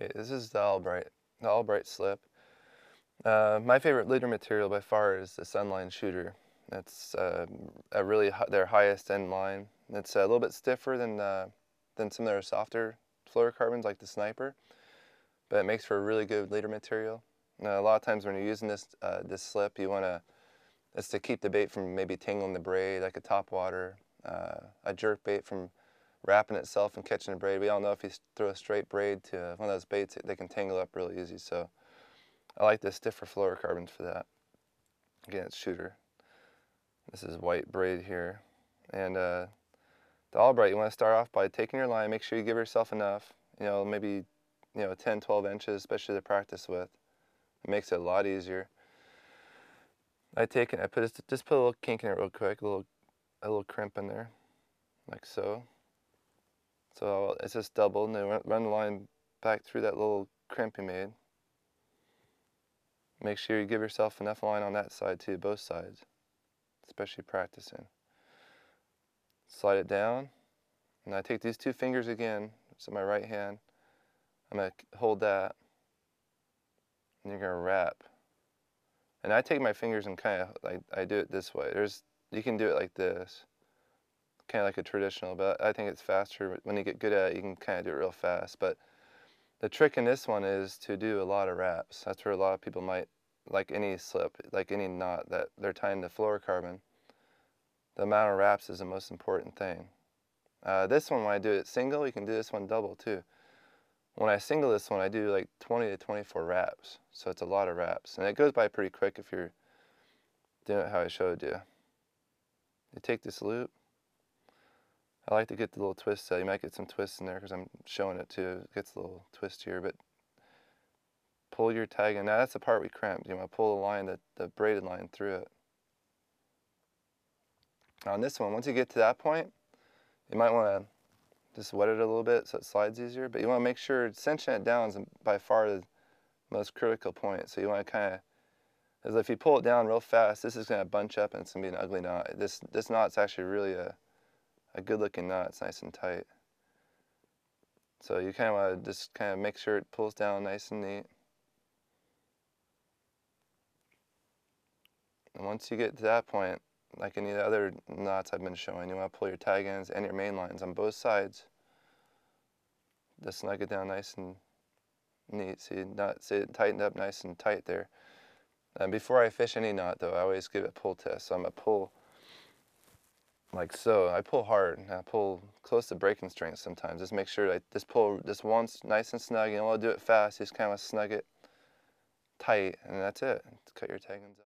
Okay, this is the Albright, the Albright slip. Uh, my favorite leader material by far is the Sunline Shooter. That's uh, a really their highest end line. It's a little bit stiffer than uh, than some of their softer fluorocarbons like the Sniper, but it makes for a really good leader material. Now, a lot of times when you're using this uh, this slip, you want to it's to keep the bait from maybe tangling the braid, like a top water, uh, a jerk bait from wrapping itself and catching a braid. We all know if you throw a straight braid to one of those baits, they can tangle up really easy. So I like the stiffer fluorocarbons for that. Again, it's shooter. This is white braid here. And uh, the Albright, you want to start off by taking your line, make sure you give yourself enough, you know, maybe, you know, 10, 12 inches, especially to practice with. It makes it a lot easier. I take it, I put just put a little kink in it real quick, a little, a little crimp in there, like so. So it's just double, and then run the line back through that little crimp you made. Make sure you give yourself enough line on that side too, both sides, especially practicing. Slide it down, and I take these two fingers again, so my right hand. I'm gonna hold that, and you're gonna wrap. And I take my fingers and kind of like I do it this way. There's you can do it like this kind of like a traditional, but I think it's faster. When you get good at it, you can kind of do it real fast. But the trick in this one is to do a lot of wraps. That's where a lot of people might, like any slip, like any knot that they're tying the fluorocarbon, the amount of wraps is the most important thing. Uh, this one, when I do it single, you can do this one double too. When I single this one, I do like 20 to 24 wraps. So it's a lot of wraps. And it goes by pretty quick if you're doing it how I showed you. You take this loop, I like to get the little twist. Uh, you might get some twists in there because I'm showing it too. It gets a little twist here, but pull your tag in. Now that's the part we crimped. You want to pull the line, the, the braided line through it. Now On this one, once you get to that point, you might want to just wet it a little bit so it slides easier, but you want to make sure cinching it down is by far the most critical point. So you want to kind of, because if you pull it down real fast, this is going to bunch up and it's going to be an ugly knot. This, this knot's actually really a a good looking knot. It's nice and tight. So you kind of want to just kind of make sure it pulls down nice and neat. And once you get to that point, like any of the other knots I've been showing, you want to pull your tag ends and your main lines on both sides. Just snug it down nice and neat. See, not see it tightened up nice and tight there. And before I fish any knot though, I always give it a pull test. So I'm gonna pull like so. I pull hard. I pull close to breaking strength sometimes. Just make sure I just pull this once nice and snug. You don't do it fast. Just kind of snug it tight, and that's it. Cut your tag ends.